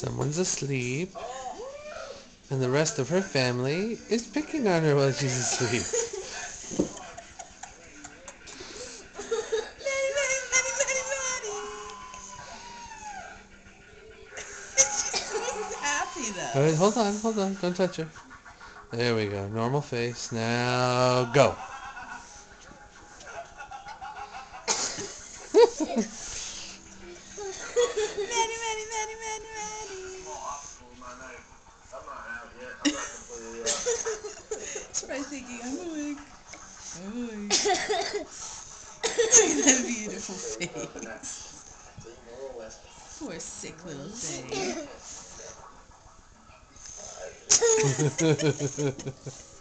Someone's asleep. And the rest of her family is picking on her while she's asleep. Alright, hold on, hold on. Don't touch her. There we go. Normal face. Now go. She's probably thinking, I'm awake. I'm awake. Look at that beautiful face. Poor sick little thing.